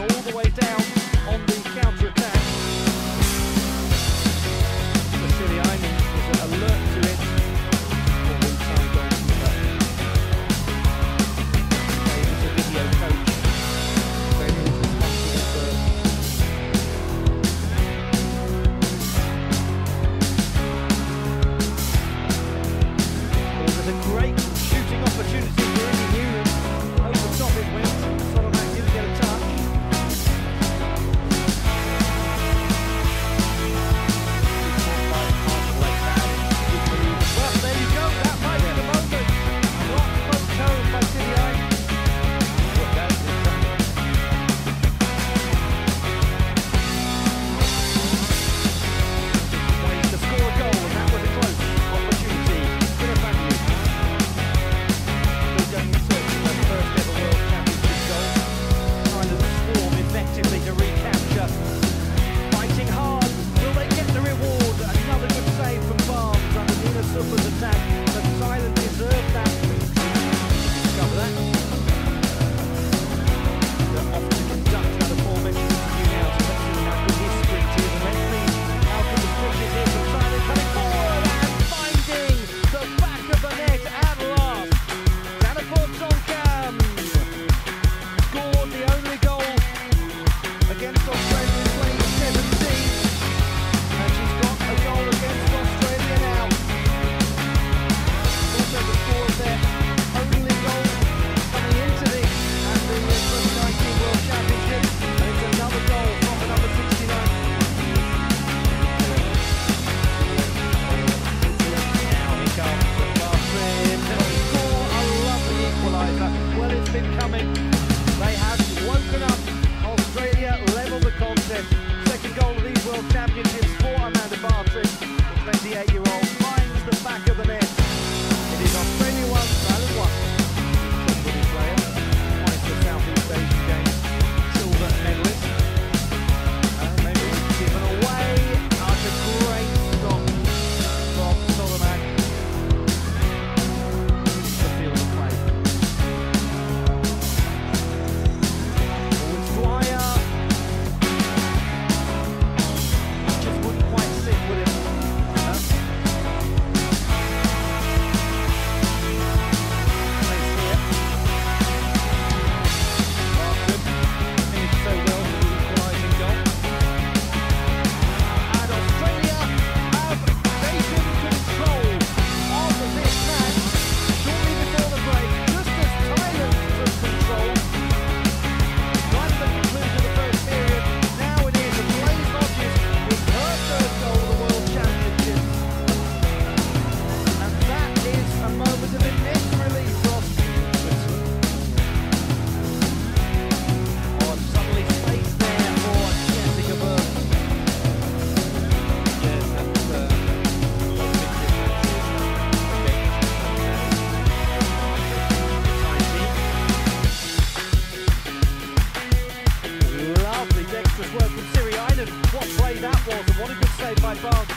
all the way down. balls, and what a good save by Barnes.